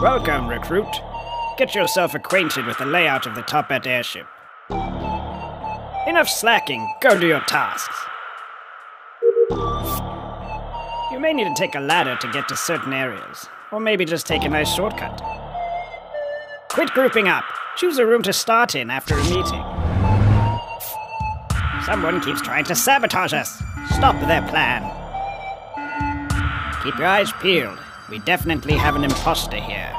Welcome, recruit. Get yourself acquainted with the layout of the Toppat airship. Enough slacking, go do your tasks. You may need to take a ladder to get to certain areas, or maybe just take a nice shortcut. Quit grouping up. Choose a room to start in after a meeting. Someone keeps trying to sabotage us. Stop their plan. Keep your eyes peeled. We definitely have an imposter here.